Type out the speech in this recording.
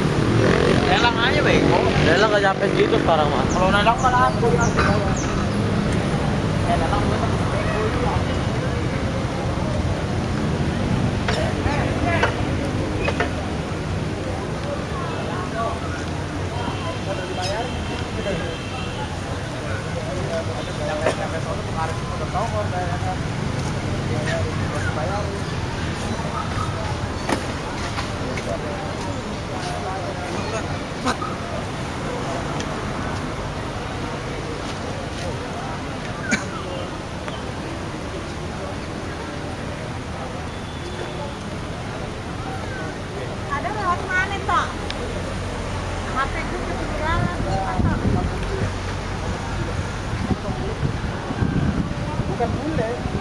nanti lelang aja bego lelang gak nyampe gitu sekarang mas kalau lelang malah aku eh lelang gue sampai soalnya pengaruh itu udah का मूल्य